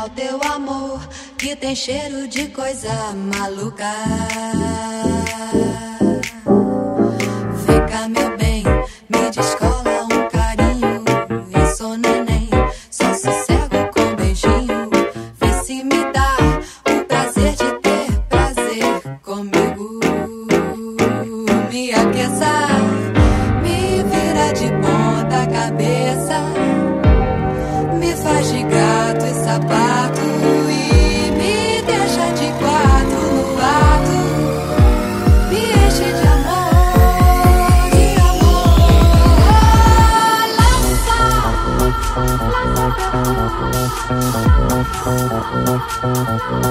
ao teu amor que tem cheiro de coisa maluca. Fica meu bem, me descola um carinho. Eu sou neném, só sossego com beijinho. Vê se me dá o prazer de ter prazer comigo. Me aqueça,